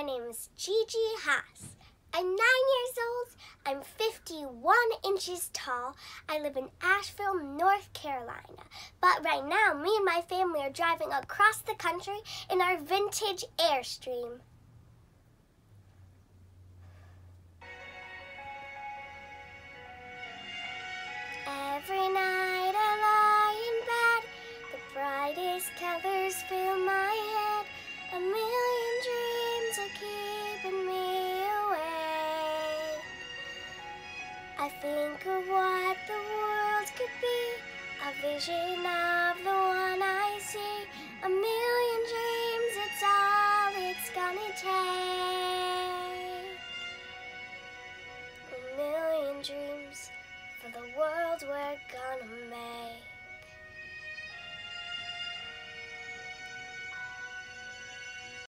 My name is Gigi Haas. I'm nine years old. I'm 51 inches tall. I live in Asheville, North Carolina. But right now, me and my family are driving across the country in our vintage Airstream. Every night I lie in bed, the brightest colors fill my head. I think of what the world could be. A vision of the one I see. A million dreams, it's all it's gonna take. A million dreams for the world we're gonna make.